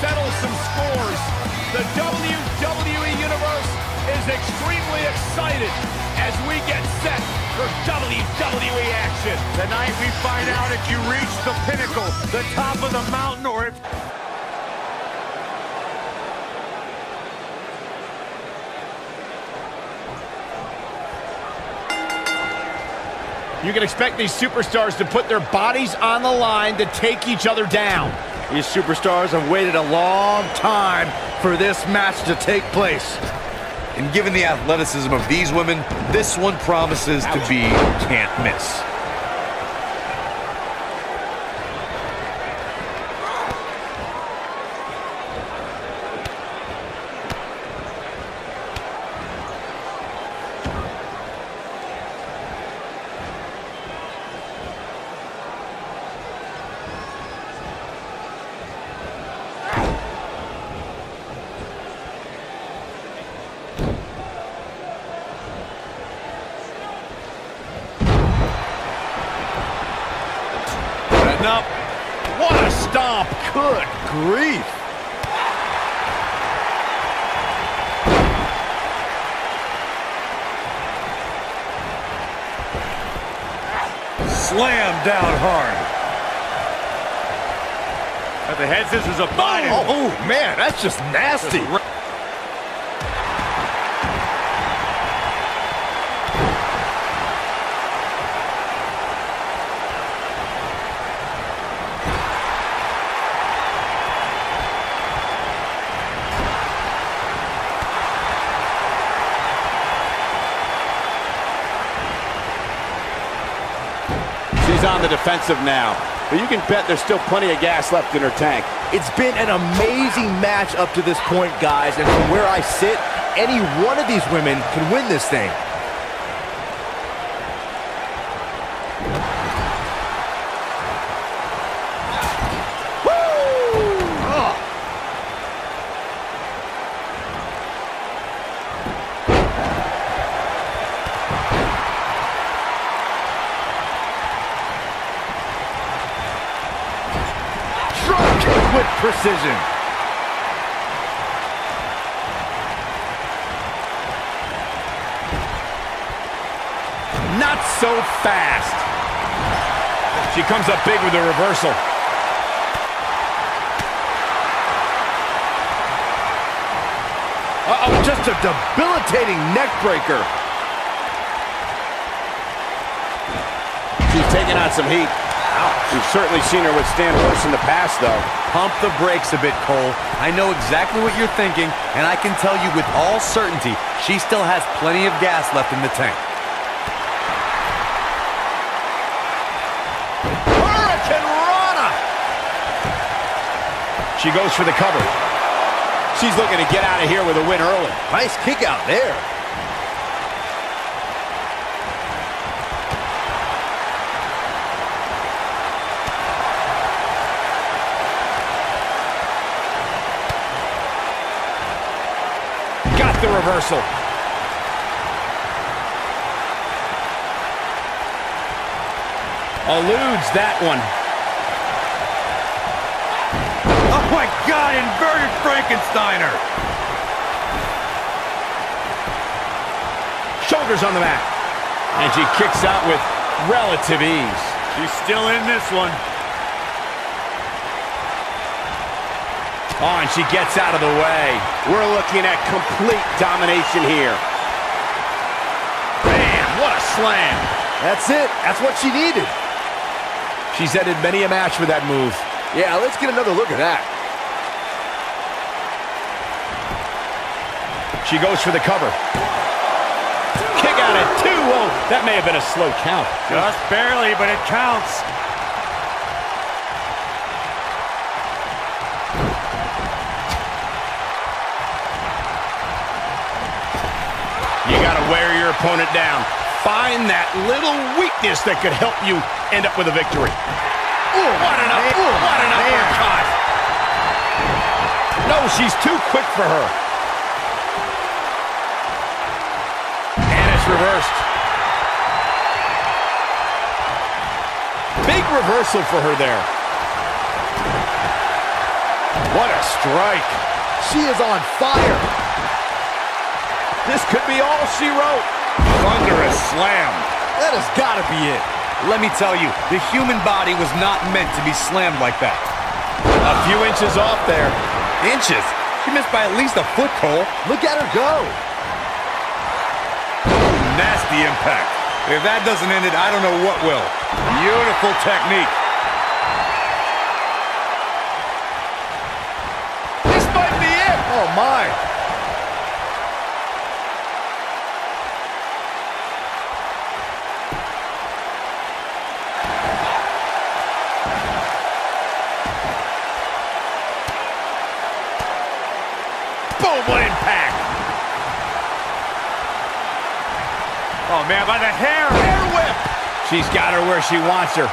settle some scores. The WWE Universe is extremely excited as we get set for WWE action. Tonight we find out if you reach the pinnacle, the top of the mountain, or if... You can expect these superstars to put their bodies on the line to take each other down. These superstars have waited a long time for this match to take place. And given the athleticism of these women, this one promises to be can't miss. Setting up. What a stomp. Good grief. Slam down hard. At the head scissors of Biden. Oh, oh, man, that's just nasty. She's defensive now. But you can bet there's still plenty of gas left in her tank. It's been an amazing match up to this point, guys, and from where I sit, any one of these women can win this thing. Drop kick with precision. Not so fast. She comes up big with a reversal. Uh-oh, just a debilitating neck breaker. She's taking on some heat. We've certainly seen her withstand worse in the past, though. Pump the brakes a bit, Cole. I know exactly what you're thinking, and I can tell you with all certainty, she still has plenty of gas left in the tank. She goes for the cover. She's looking to get out of here with a win early. Nice kick out there. Got the reversal. Eludes that one. God, inverted Frankensteiner. Shoulders on the mat. And she kicks out with relative ease. She's still in this one. Oh, and she gets out of the way. We're looking at complete domination here. Bam! What a slam. That's it. That's what she needed. She's ended many a match with that move. Yeah, let's get another look at that. She goes for the cover. Kick out at two. Whoa, that may have been a slow count. Just barely, but it counts. You got to wear your opponent down. Find that little weakness that could help you end up with a victory. Ooh, what an, up, ooh, what an uppercut. No, she's too quick for her. Reversed. Big reversal for her there. What a strike. She is on fire. This could be all she wrote. Thunderous slam. That has got to be it. Let me tell you, the human body was not meant to be slammed like that. A few inches off there. Inches? She missed by at least a foot, Cole. Look at her go. Nasty impact. If that doesn't end it, I don't know what will. Beautiful technique. Man, by the hair. Hair whip. She's got her where she wants her.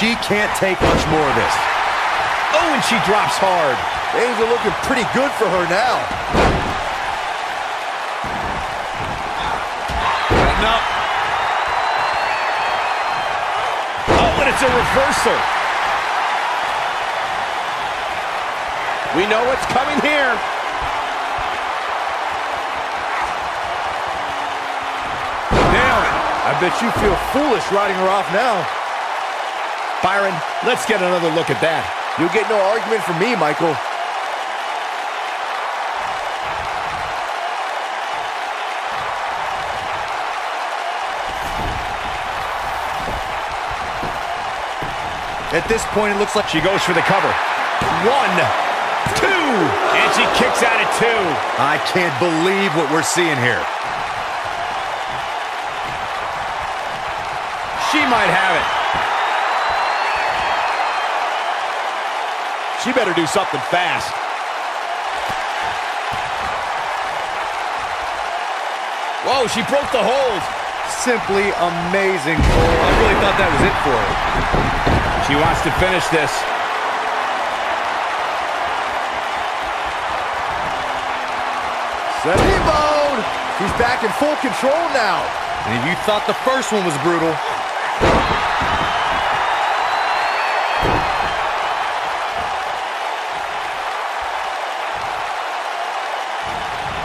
She can't take much more of this. Oh, and she drops hard. Things are looking pretty good for her now. No. Oh, and it's a reversal. We know what's coming here. I bet you feel foolish riding her off now. Byron, let's get another look at that. You'll get no argument from me, Michael. At this point, it looks like She goes for the cover. One, two, and she kicks out at two. I can't believe what we're seeing here. Might have it. She better do something fast. Whoa, she broke the hold. Simply amazing, Cole. I really thought that was it for her. She wants to finish this. Steady mode. She's back in full control now. And if you thought the first one was brutal,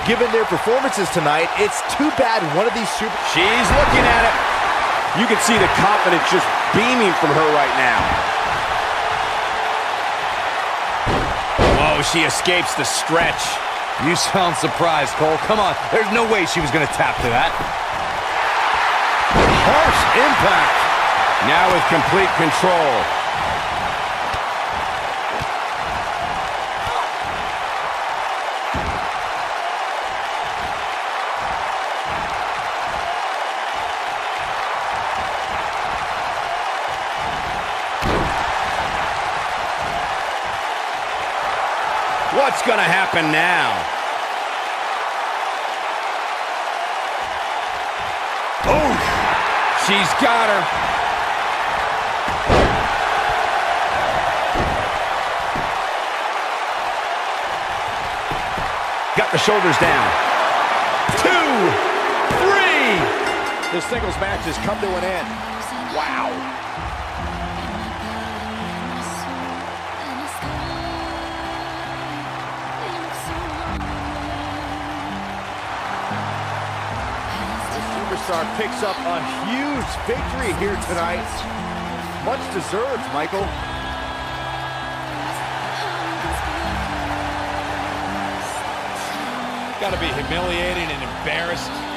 Given their performances tonight, it's too bad one of these super... She's looking at it. You can see the confidence just beaming from her right now. Whoa, she escapes the stretch. you sound surprised, Cole. Come on. There's no way she was going to tap to that. Harsh impact. Now with complete control. Going to happen now? Oh, she's got her. Got the shoulders down. Two, three. The singles match has come to an end. Wow. Superstar picks up a huge victory here tonight. Much deserved, Michael. Got to be humiliating and embarrassed.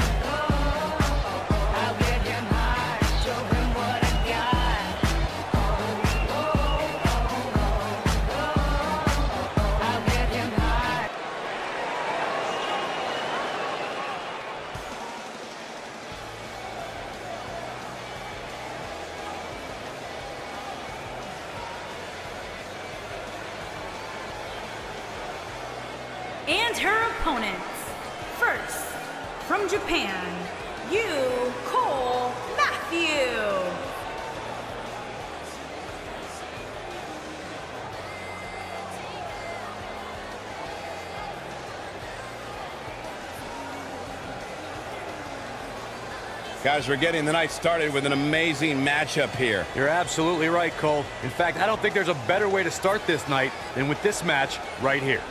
Guys, we're getting the night started with an amazing matchup here. You're absolutely right, Cole. In fact, I don't think there's a better way to start this night than with this match right here.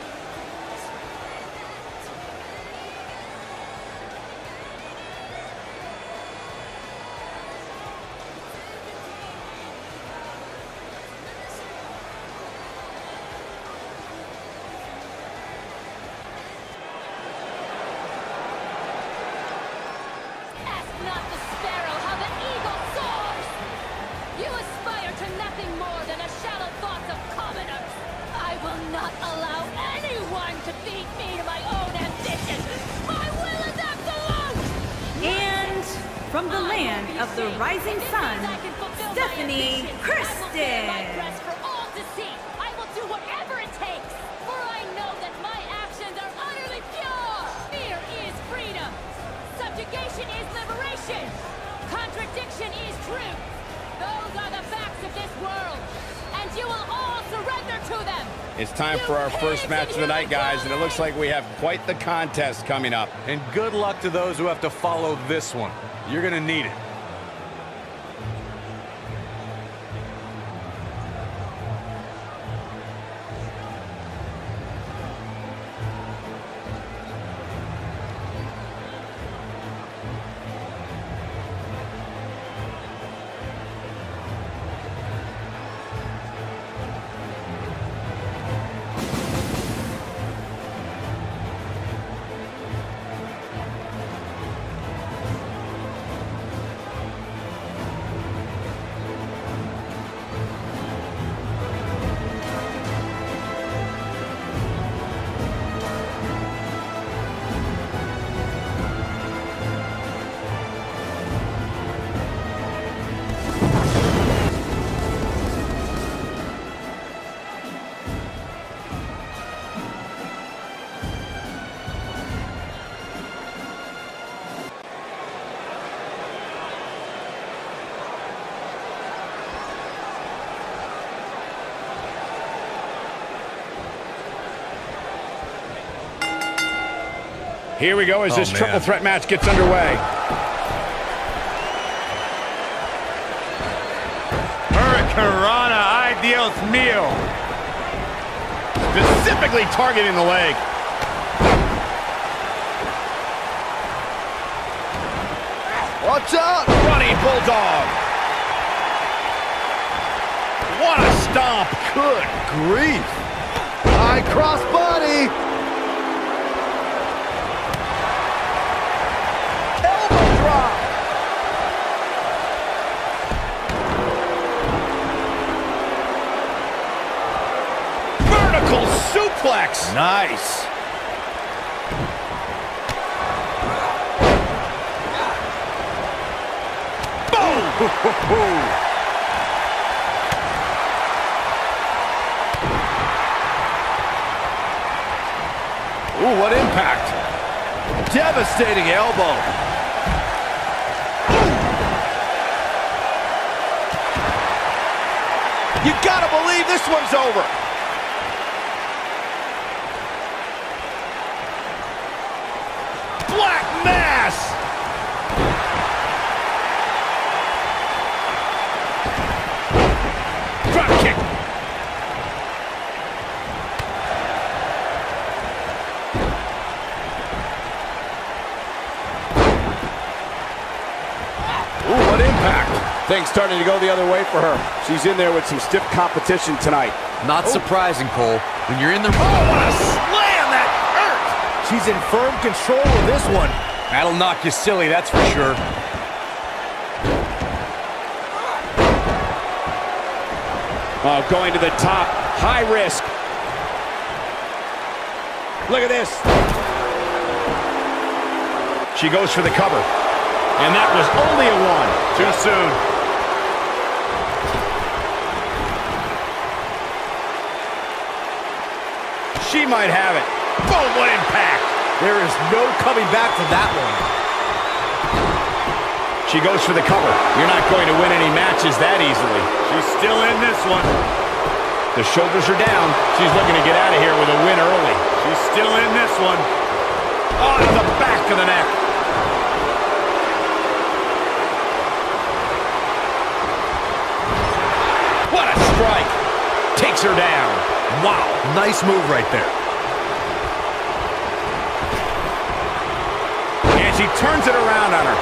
Pure! Fear is freedom! Subjugation is liberation! Contradiction is truth! Those are the facts of this world! And you will all surrender to them! It's time You for our first match of the night, guys, and it looks like we have quite the contest coming up. And good luck to those who have to follow this one. You're going to need it. Here we go as Oh, this man. triple threat match gets underway. Hurricanrana, ay Dios mío. Specifically targeting the leg. Watch out! Running Bulldog. What a stomp. Good grief! High crossbody! Nice! Ooh, what impact. Devastating elbow! You gotta believe this one's over! Black Mass. Drop kick. Ooh, what impact. Things starting to go the other way for her. She's in there with some stiff competition tonight. Not oh. surprising, Cole. When you're in the Oh, what a slam that hurt. She's in firm control of this one. That'll knock you silly, that's for sure. Oh, going to the top. High risk. Look at this. She goes for the cover. And that was only a one. Too soon. She might have it. Boom, what impact. There is no coming back from that one. She goes for the cover. You're not going to win any matches that easily. She's still in this one. The shoulders are down. She's looking to get out of here with a win early. She's still in this one. Oh, to the back of the neck. What a strike. Takes her down. Wow, nice move right there. And she turns it around on her.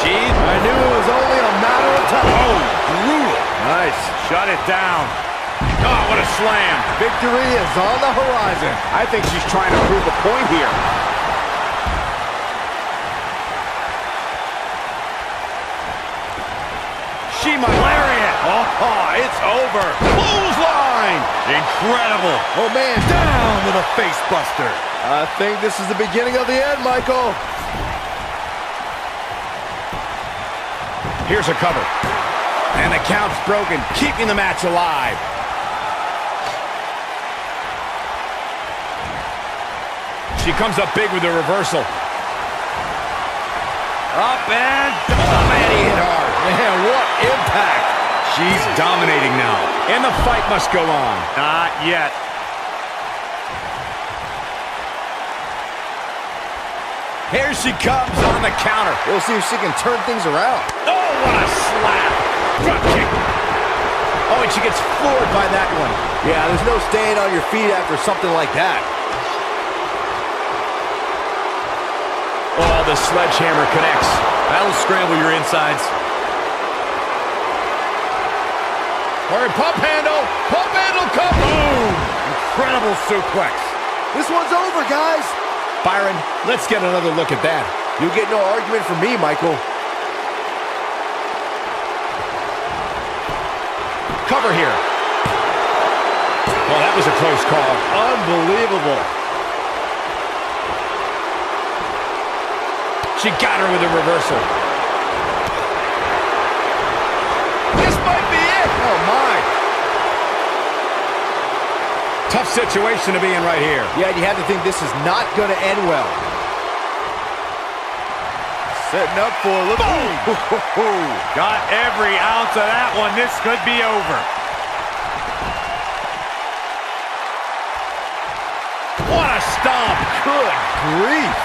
She, I knew it was only a matter of time. oh, brutal. Nice. Shut it down. Oh, what a slam. Victory is on the horizon. I think she's trying to prove a point here. It's over. Clothesline. Incredible. Oh, man. Down with a face buster. I think this is the beginning of the end, Michael. Here's a cover. And the count's broken, keeping the match alive. She comes up big with the reversal. Up and dominating hard. Man, what impact. She's dominating now. And the fight must go on. Not yet. Here she comes on the counter. We'll see if she can turn things around. Oh, what a slap. Drop kick. Oh, and she gets floored by that one. Yeah, there's no staying on your feet after something like that. Oh, the sledgehammer connects. That'll scramble your insides. Or pump handle. Pump handle come. Boom. Incredible suplex. This one's over, guys. Byron, let's get another look at that. You'll get no argument from me, Michael. Cover here. Oh, that was a close call. Unbelievable. She got her with a reversal. Oh, my. Tough situation to be in right here. Yeah, you have to think this is not going to end well. Setting up for look. Boom. Got every ounce of that one. This could be over. What a stomp. Good grief.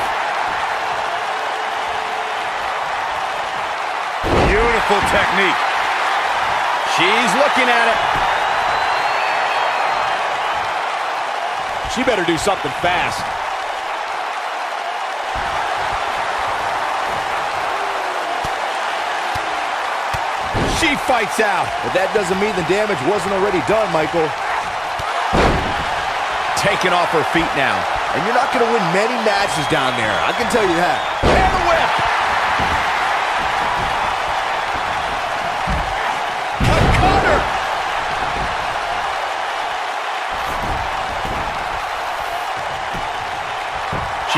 Beautiful technique. She's looking at it. She better do something fast. She fights out. But that doesn't mean the damage wasn't already done, Michael. Taken off her feet now. And you're not going to win many matches down there. I can tell you that.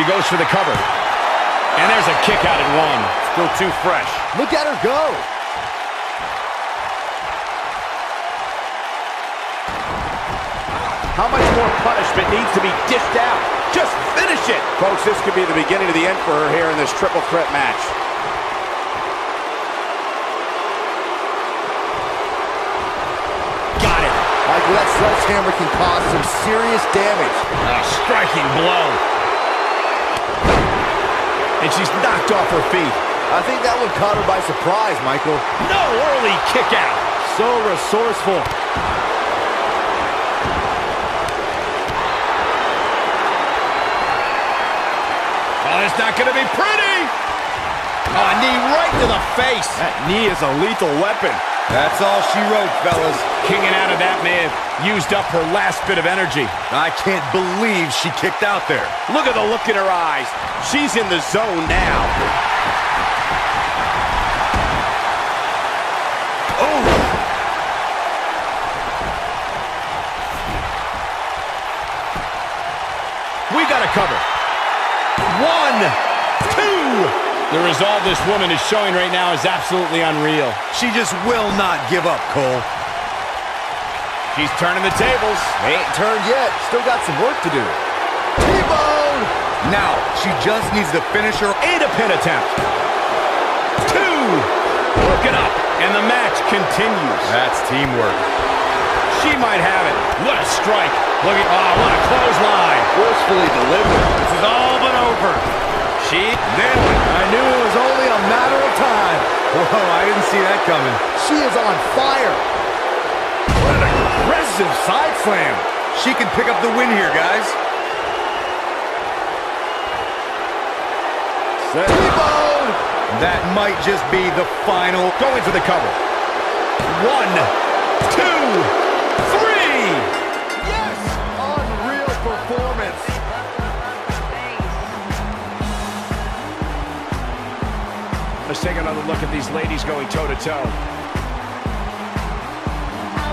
She goes for the cover. And there's a kick out at one. Still too fresh. Look at her go. How much more punishment needs to be dished out? Just finish it! Folks, this could be the beginning of the end for her here in this triple threat match. Got it. Michael, that sledgehammer can cause some serious damage. A striking blow. And she's knocked off her feet. I think that one caught her by surprise, Michael. No early kick out. So resourceful. Oh, it's not going to be pretty. Oh, a knee right to the face. That knee is a lethal weapon. That's all she wrote, fellas. Kicking out of that may have used up her last bit of energy. I can't believe she kicked out there. Look at the look in her eyes. She's in the zone now. Oh! We got a cover. The resolve this woman is showing right now is absolutely unreal. She just will not give up, Cole. She's turning the tables. They ain't turned yet. Still got some work to do. T-bone! Now, she just needs to finish her And a pin attempt. Two. Looking up, and the match continues. That's teamwork. She might have it. What a strike. Look at, oh, what a clothesline. Forcefully delivered. This is all but over. She, then, I knew it was only a matter of time. Whoa, I didn't see that coming. She is on fire. what an aggressive side slam. She can pick up the win here, guys. T-bone! That might just be the final. Going for the cover. One, two, three. Another look at these ladies going toe-to-toe. I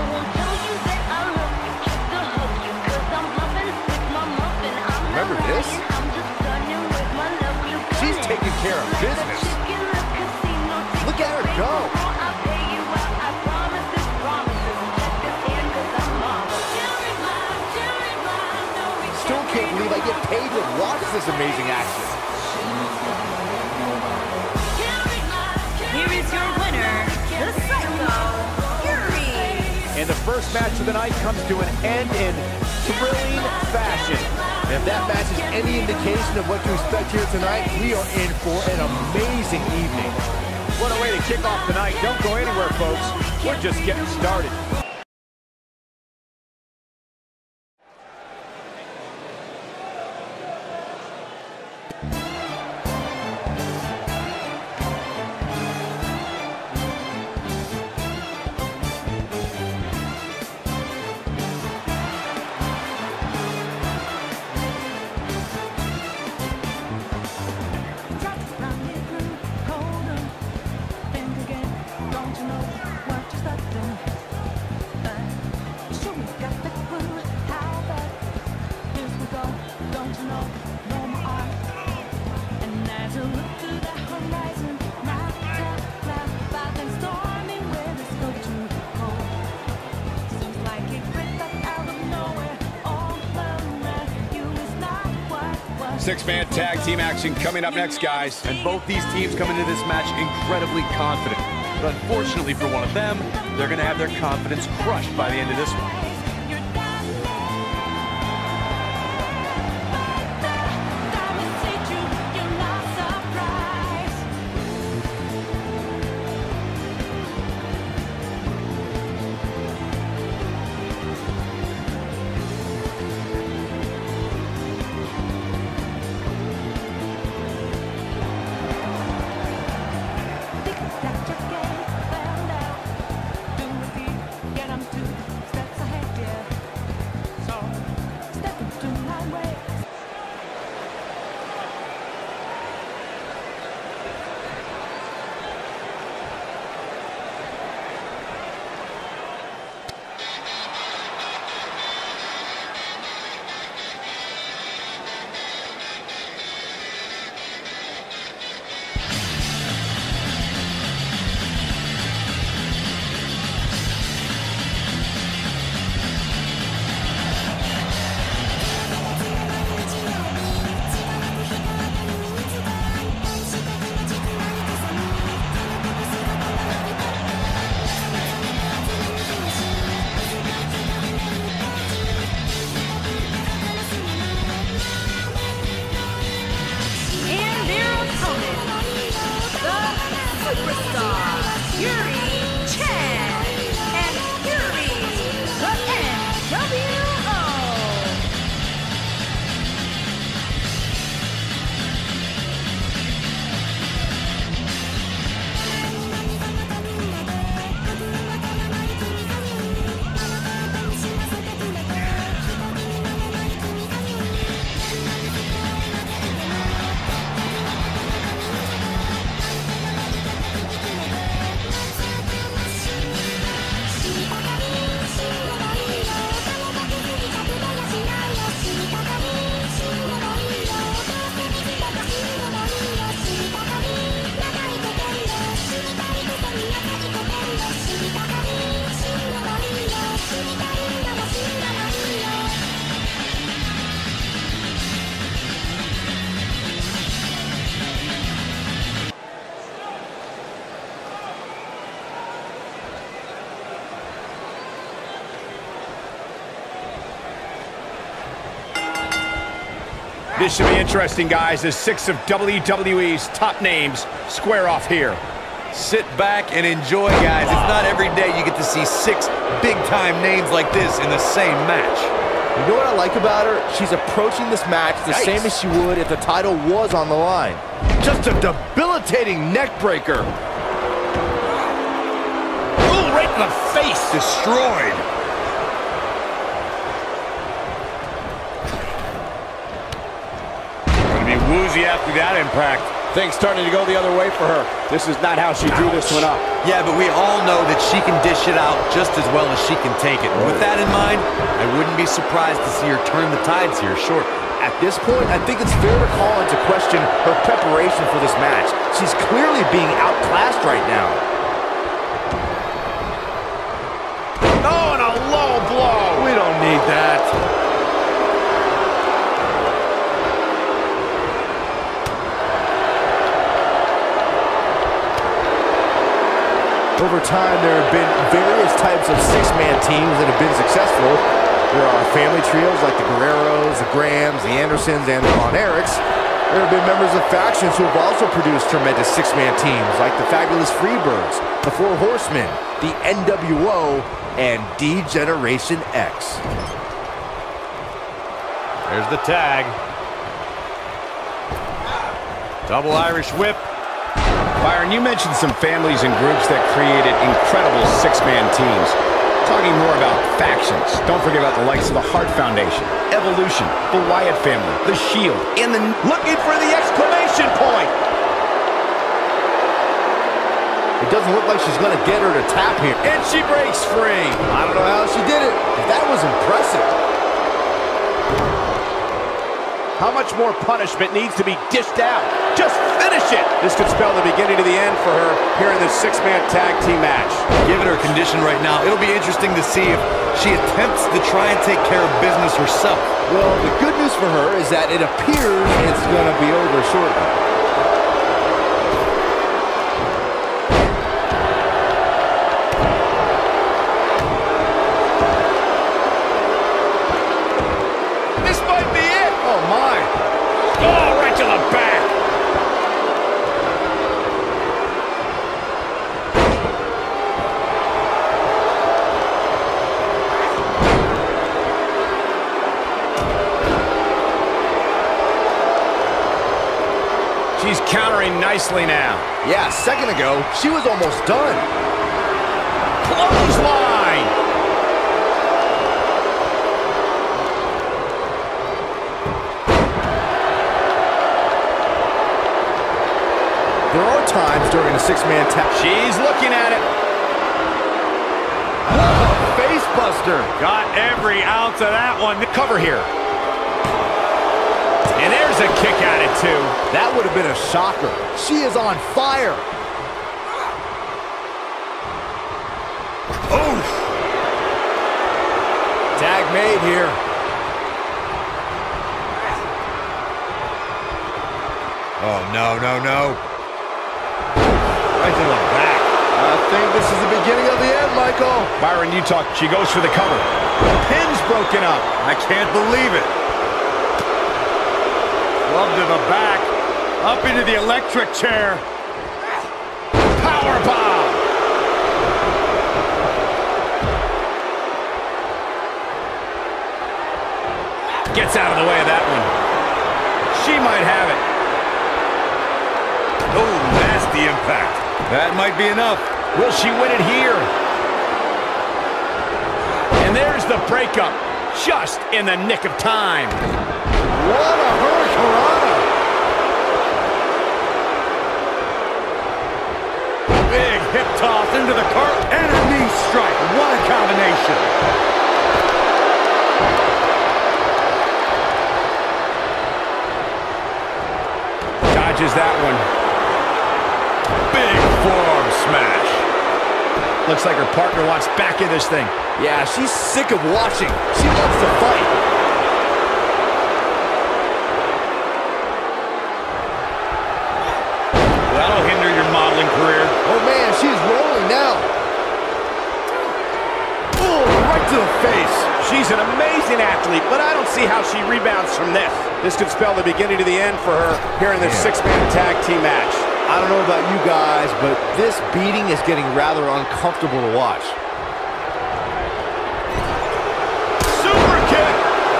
won't tell you that I love you, just to hug you, 'cause I'm bluffing with my muffin. I'm not Remember this? lying, I'm just stunning with my love glue She's taking care of business. chick in the casino, take Look at her go. bankroll, I'll pay you out, I promise this, promises. Check this hand 'cause I'm mama. Still can't believe I get paid to watch this amazing action. First match of the night comes to an end in thrilling fashion. If that match is any indication of what to expect here tonight, we are in for an amazing evening. What a way to kick off the night. Don't go anywhere, folks. We're just getting started. Action coming up next, guys. And both these teams come into this match incredibly confident. But unfortunately for one of them, they're going to have their confidence crushed by the end of this one. This should be interesting, guys, as six of WWE's top names square off here. Sit back and enjoy, guys. It's not every day you get to see six big-time names like this in the same match. You know what I like about her? She's approaching this match the Yikes. same as she would if the title was on the line. Just a debilitating neckbreaker. Ooh, right in the face. Destroyed. After that impact. Things starting to go the other way for her. This is not how she drew this one up. Yeah, but we all know that she can dish it out just as well as she can take it. With that in mind, I wouldn't be surprised to see her turn the tides here short. At this point, I think it's fair to call into question her preparation for this match. She's clearly being outclassed right now. Oh, and a low blow. We don't need that. Over time, there have been various types of six-man teams that have been successful. There are family trios like the Guerreros, the Grahams, the Andersons, and the Von Erichs. There have been members of factions who have also produced tremendous six-man teams like the Fabulous Freebirds, the Four Horsemen, the NWO, and D-Generation X. There's the tag. Double Irish whip. Byron, you mentioned some families and groups that created incredible six-man teams. Talking more about factions, don't forget about the likes of the Hart Foundation, Evolution, the Wyatt family, the Shield, and the looking for the exclamation point. It doesn't look like she's going to get her to tap here. And she breaks free. I don't know how she did it, but that was impressive. How much more punishment needs to be dished out? Just finish it! This could spell the beginning to the end for her here in this six-man tag team match. Given her condition right now, it'll be interesting to see if she attempts to try and take care of business herself. Well, the good news for her is that it appears it's going to be over shortly. Now. Yeah, a second ago, she was almost done. Clothesline! There are times during a six-man tag. She's looking at it. Face buster. Got every ounce of that one. The cover here. A kick at it, too. That would have been a shocker. She is on fire. Oof. Tag made here. Oh, no, no, no. Right to the back. I think this is the beginning of the end, Michael. Byron, you talk. She goes for the cover. The pin's broken up. I can't believe it. Glove to the back. Up into the electric chair. Power bomb. Gets out of the way of that one. She might have it. Oh, nasty impact. That might be enough. Will she win it here? And there's the breakup. Just in the nick of time. What a hurricanrana. Big hip toss into the cart and a knee strike. What a combination. Dodges that one. Big forearm smash. Looks like her partner wants back in this thing. Yeah, she's sick of watching. She wants to fight. That'll hinder your modeling career. Oh, man, she's rolling now. Ooh, right to the face. She's She's an amazing athlete, but I don't see how she rebounds from this. This could spell the beginning to the end for her here in this six-man tag team match. I don't know about you guys, but this beating is getting rather uncomfortable to watch. Super kick!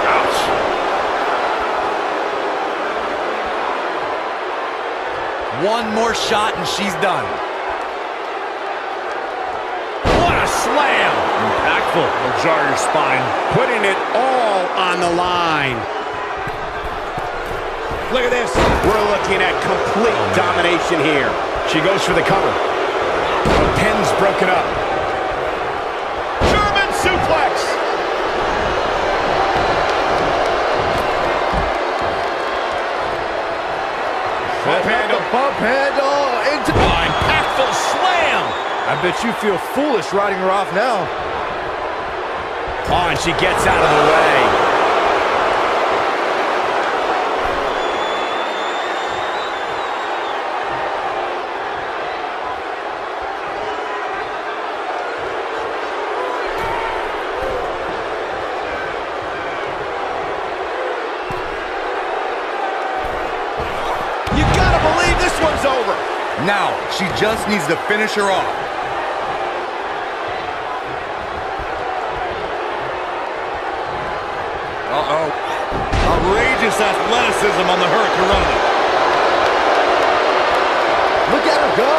Ouch! One more shot and she's done. What a slam! Impactful. Will jar your spine. Putting it all on the line. Look at this. We're looking at complete domination here. She goes for the cover. The pin's broken up. German suplex. Pump handle. Pump handle into... Oh, impactful slam. I bet you feel foolish riding her off now. Oh, and she gets out of the way. One's over. Now, she just needs to finish her off. Uh-oh. Outrageous athleticism on the Hurricane Look at her go.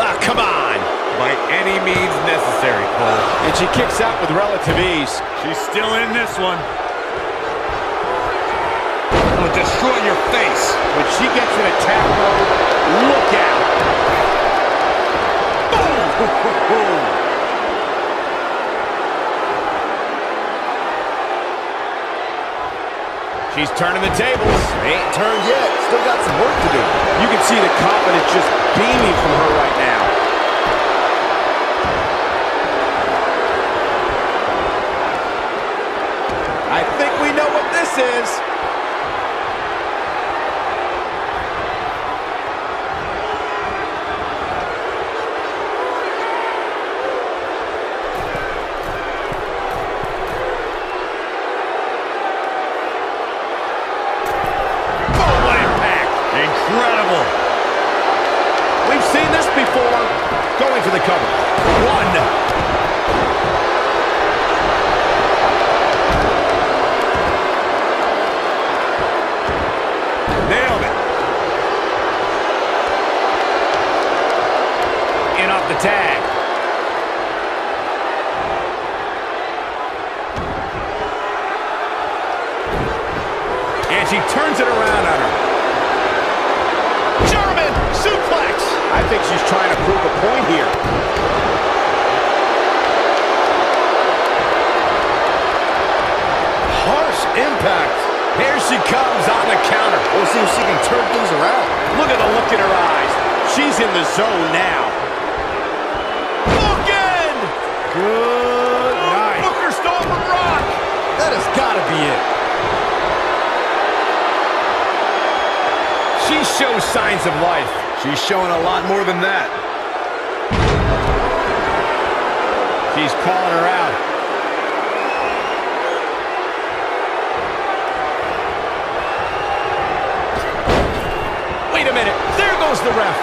Ah, come on. By any means necessary, Cole. And she kicks out with relative ease. She's still in this one. Destroy your face. When she gets in attack mode, look out. She's turning the tables. Ain't turned yet. Still got some work to do. You can see the confidence just beaming from her right now. I think we know what this is. And she turns it around on her. German suplex. I think she's trying to prove a point here. Harsh impact. Here she comes on the counter. We'll see if she can turn things around. Look at the look in her eyes. She's in the zone now. Bookend! Good oh, night. Booker from Rock. That has got to be it. She shows signs of life. She's showing a lot more than that. She's calling her out. Wait a minute. There goes the ref.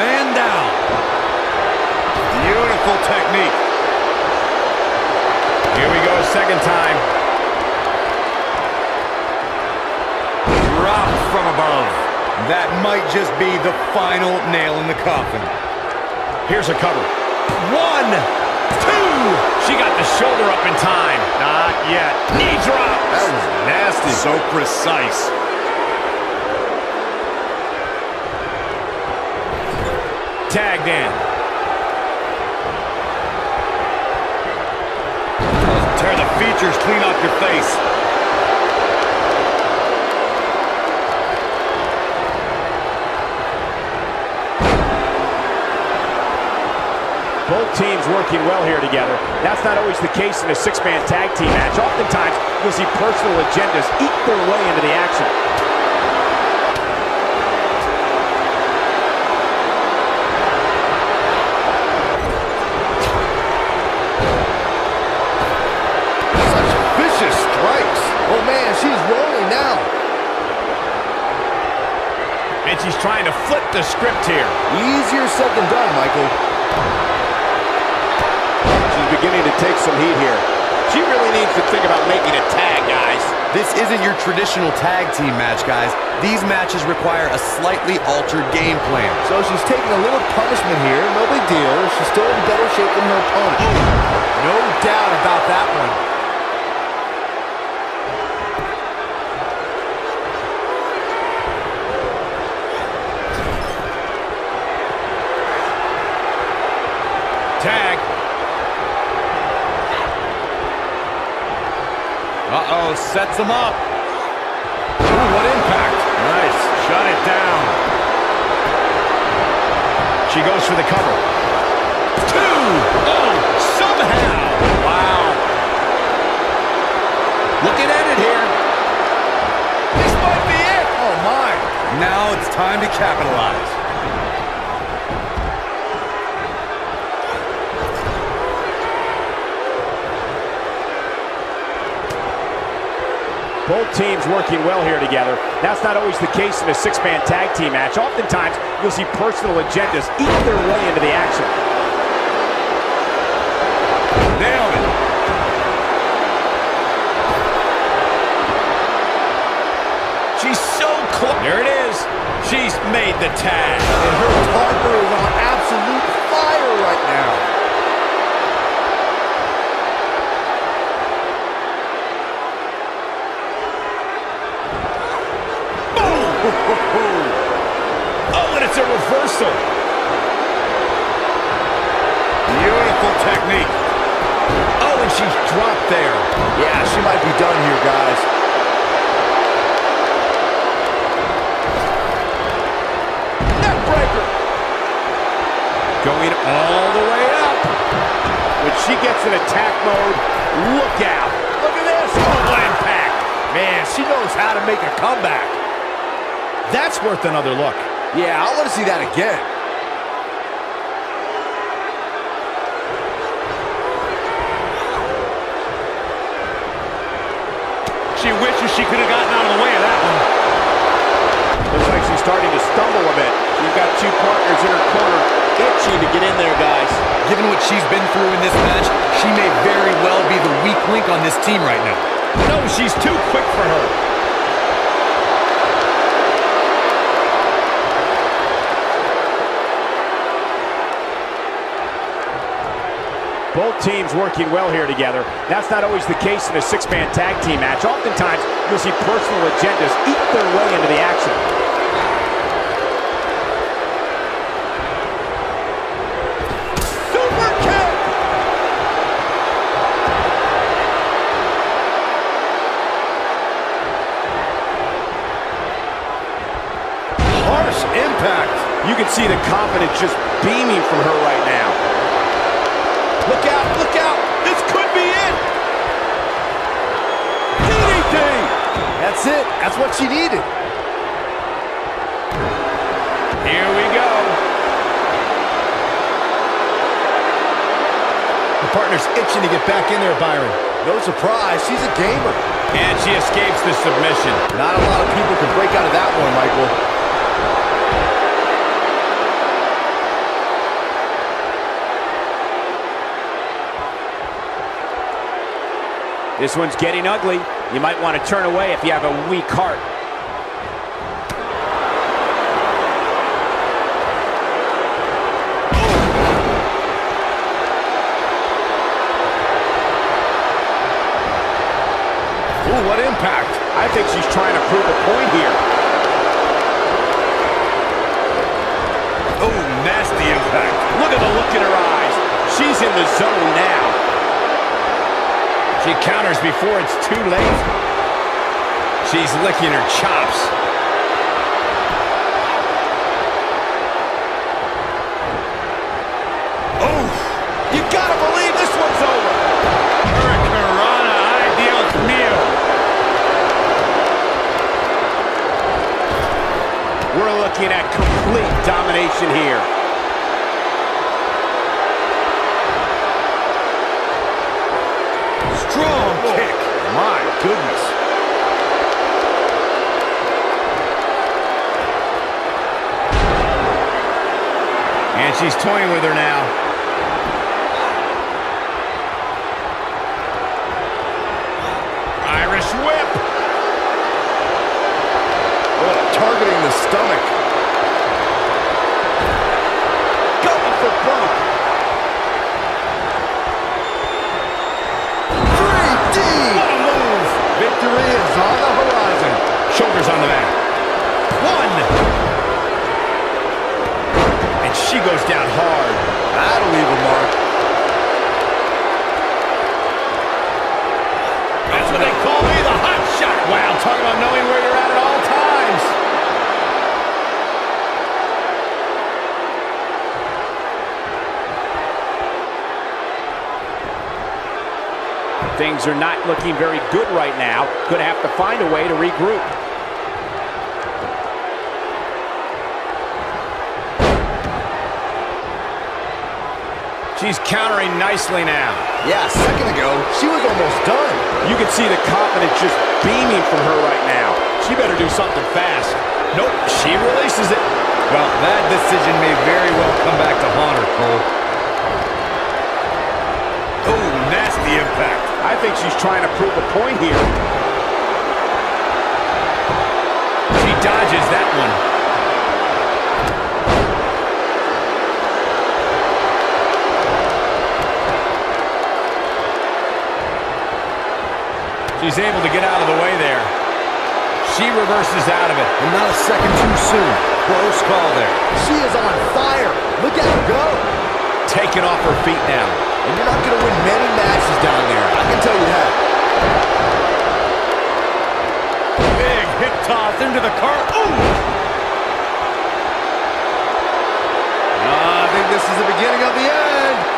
Man down. Beautiful technique. Here we go a second time. That might just be the final nail in the coffin. Here's a cover. One, two. She got the shoulder up in time. Not yet. Knee drop. That was nasty. So precise. Tagged in. Tear the features clean off your face. both teams working well here together. That's not always the case in a six-man tag team match. Oftentimes, you'll see personal agendas eat their way into the action. Such vicious strikes. Oh, man, she's rolling now. And she's trying to flip the script here. Easier said than done, Michael. She's beginning to take some heat here. She really needs to think about making a tag, guys. This isn't your traditional tag team match, guys. These matches require a slightly altered game plan. So she's taking a little punishment here. No big deal. She's still in better shape than her opponent. No doubt about that one. Tag. Uh-oh, sets him up. Ooh, what impact. Nice. Shut it down. She goes for the cover. Two. Oh, somehow. Wow. Looking at it here. This might be it. Oh, my. Now it's time to capitalize. Both teams working well here together. That's not always the case in a six-man tag team match. Oftentimes, you'll see personal agendas eat their way into the action. Nailed it. She's so close. There it is. She's made the tag. And her partner is on she's dropped there. Yeah, she might be done here, guys. Neckbreaker. Going all the way up. When she gets in attack mode, look out. Look at this. Oh, impact. Man, she knows how to make a comeback. That's worth another look. Yeah, I want to see that again. She's been through in this match, she may very well be the weak link on this team right now. No, she's too quick for her. Both teams working well here together. That's not always the case in a six-man tag team match. Oftentimes, you'll see personal agendas eat their way into the action. The just beaming from her right now. Look out, look out. This could be it. DDT. That's it. That's what she needed. Here we go. The partner's itching to get back in there, Byron. No surprise. She's a gamer. And she escapes the submission. Not a lot of people can break out of that one, Michael. This one's getting ugly. You might want to turn away if you have a weak heart. Ooh, what impact. I think she's trying to prove a point here. Oh, nasty impact. Look at the look in her eyes. She's in the zone now. She counters before it's too late. She's licking her chops. Oh, you gotta believe this one's over. Hurricanrana, ideal meal. We're looking at complete domination here. She's toying with her now. She's countering nicely now. Yeah, a second ago, she was almost done. You can see the confidence just beaming from her right now. She better do something fast. Nope, she releases it. Well, that decision may very well come back to haunt her, Cole. Oh, nasty impact. I think she's trying to prove a point here. She dodges that one. She's able to get out of the way there. She reverses out of it. And not a second too soon. Close call there. She is on fire. Look at her go. Taken off her feet now. And you're not going to win many matches down there. I can tell you that. Big hip toss into the car. Ooh! I think this is the beginning of the end.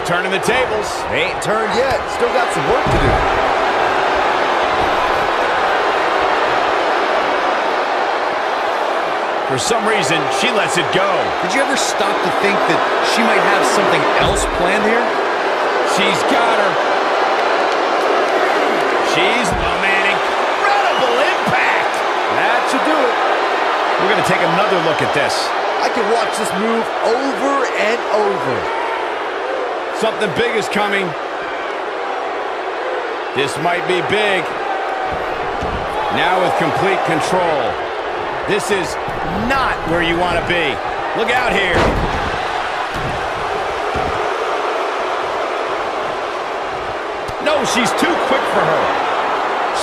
She's turning the tables. They ain't turned yet. Still got some work to do. For some reason, she lets it go. Did you ever stop to think that she might have something else planned here? She's got her. She's, oh man, incredible impact. That should do it. We're going to take another look at this. I can watch this move over and over. Something big is coming. This might be big. Now with complete control. This is not where you want to be. Look out here. No, she's too quick for her.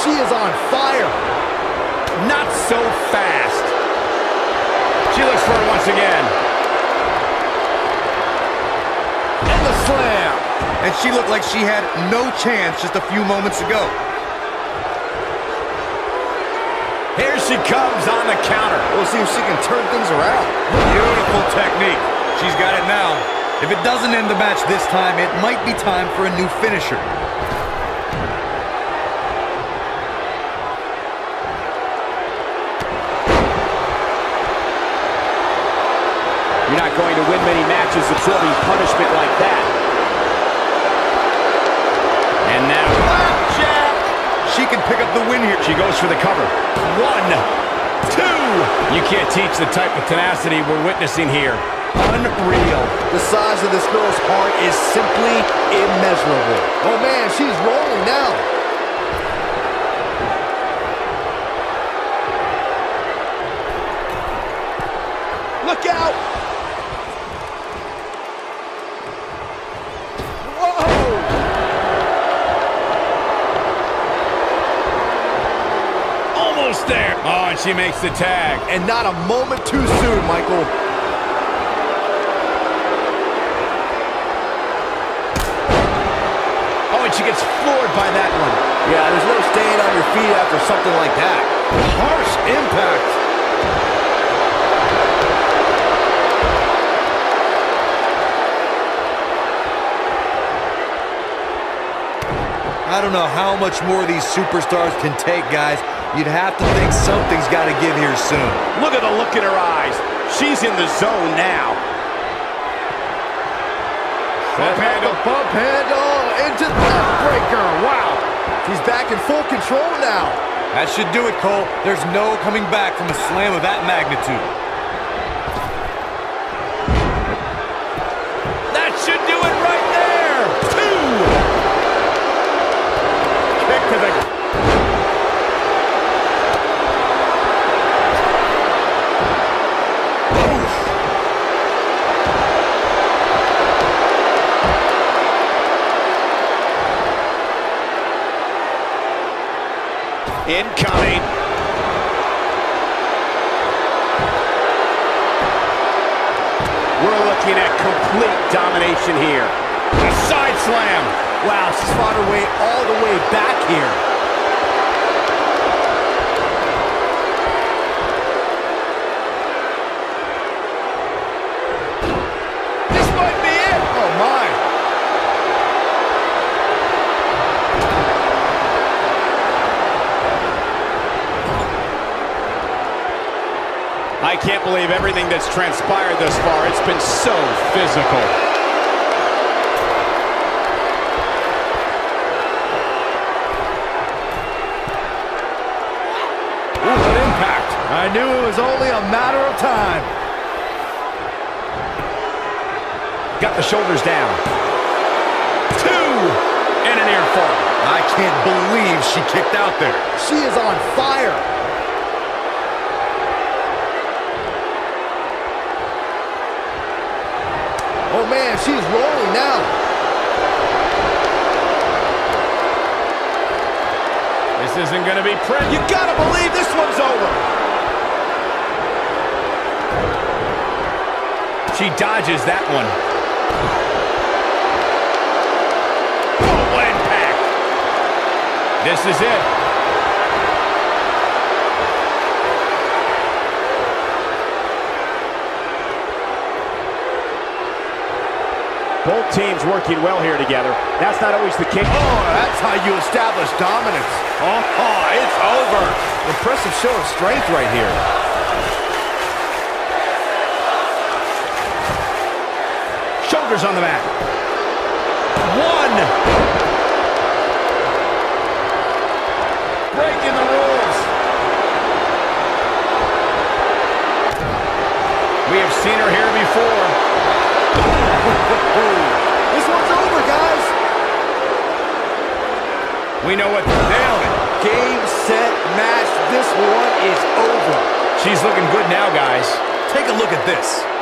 She is on fire. Not so fast. She looks for it once again. And the slam. And she looked like she had no chance just a few moments ago. Here she comes on the counter. We'll see if she can turn things around. Beautiful technique. She's got it now. If it doesn't end the match this time, it might be time for a new finisher. You're not going to win many matches absorbing punishment like that. Pick up the win here. She goes for the cover. One, two. You can't teach the type of tenacity we're witnessing here. Unreal. The size of this girl's heart is simply immeasurable. Oh man, she's rolling now. Look out! Whoa! Almost there. Oh, and she makes the tag. And not a moment too soon, Michael. Oh, and she gets floored by that one. Yeah, there's no staying on your feet after something like that. Harsh impact. Don't know how much more these superstars can take, guys. You'd have to think something's got to give here soon. Look at the look in her eyes. She's in the zone now. Pump handle, pump handle, into the breaker. Wow. She's back in full control now. That should do it, Cole. There's no coming back from a slam of that magnitude. Transpired thus far. It's been so physical. Ooh, what impact. I knew it was only a matter of time. Got the shoulders down. Two! And an air fall. I can't believe she kicked out there. She is on fire. Man, she's rolling now. This isn't going to be pretty. You got to believe this one's over. She dodges that one. Oh, what impact. This is it. Both teams working well here together. That's not always the case. Oh, that's how you establish dominance. Oh, it's over. Impressive show of strength right here. Shoulders on the mat. One. Breaking the rules. We have seen her here. This one's over, guys. We know what nailed it. Game, set, match. This one is over. She's looking good now, guys. Take a look at this.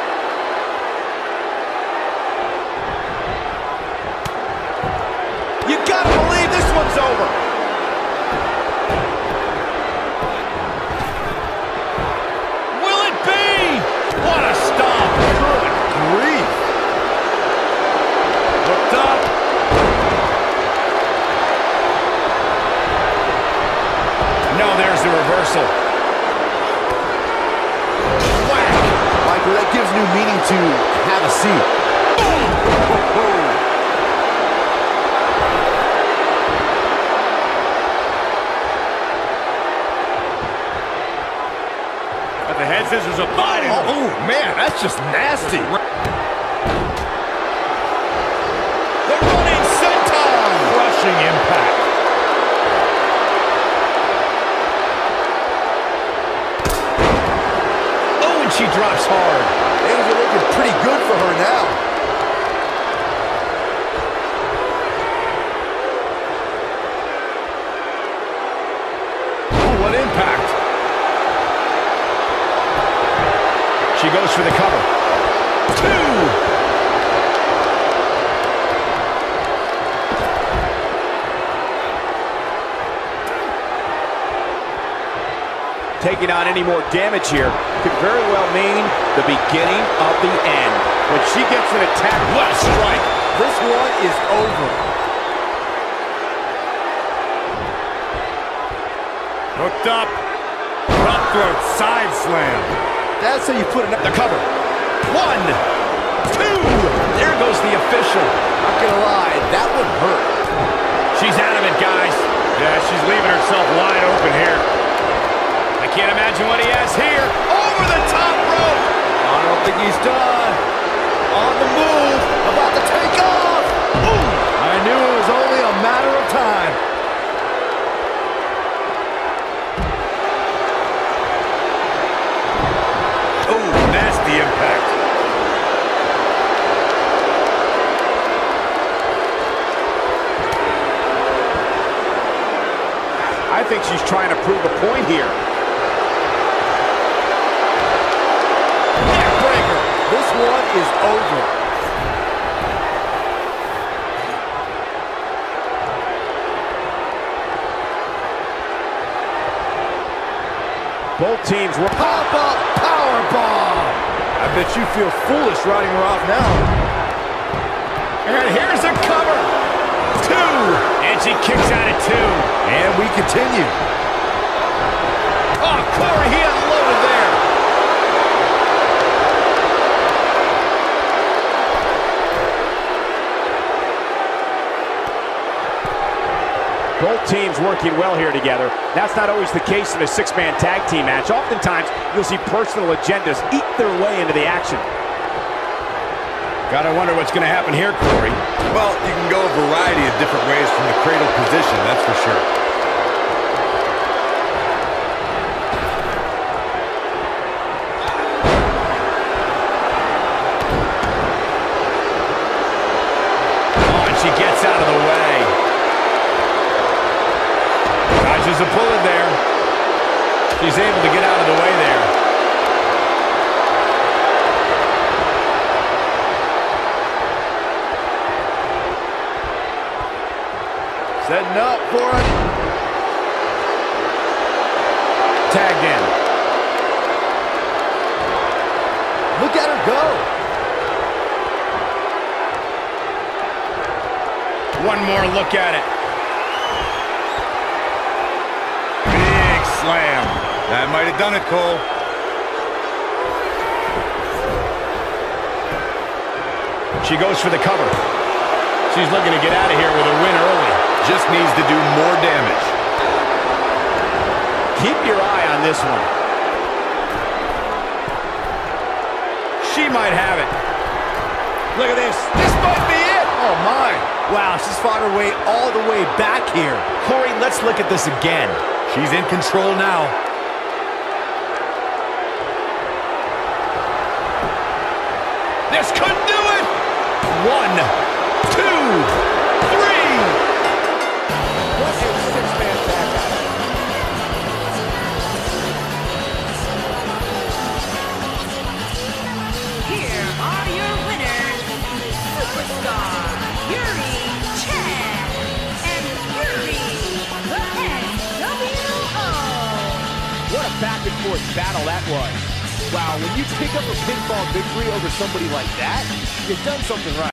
taking on any more damage here could very well mean the beginning of the end. When she gets an attack, what a strike. This one is over. Hooked up. Drop throat side slam. That's how you put it up. The cover. One, two. There goes the official. Not gonna lie, that would hurt. She's out of it, guys. Yeah, she's leaving herself wide open here can't imagine what he has here. Over the top rope. I don't think he's done. On the move, about to take off. Ooh, I knew it was only a matter of time. Oh, nasty impact. I think she's trying to prove a point here. Is over. Both teams were... Pop-up power bomb. I bet you feel foolish riding her off now. And here's a cover. Two. And she kicks out at two. And we continue. Oh, Corey, he unloaded there. Both teams working well here together. That's not always the case in a six-man tag team match. Oftentimes, you'll see personal agendas eat their way into the action. Gotta wonder what's gonna happen here, Corey. Well, you can go a variety of different ways from the cradle position, that's for sure. Dodges a bullet there. She's able to get out of the way there. Setting up for it. Tagged in. Look at her go. One more look at it. That might have done it, Cole. She goes for the cover. She's looking to get out of here with a win early. Just needs to do more damage. Keep your eye on this one. She might have it. Look at this. This might be it. Oh, my. Wow, she's fought her way all the way back here. Corey, let's look at this again. She's in control now. This could do it. One, two, three. What a six-man tag match. Here are your winners, Superstar Yuri Chan and Yuri the NWO. What a back-and-forth battle that was. Wow, when you pick up a pinfall victory over somebody like that, you've done something right.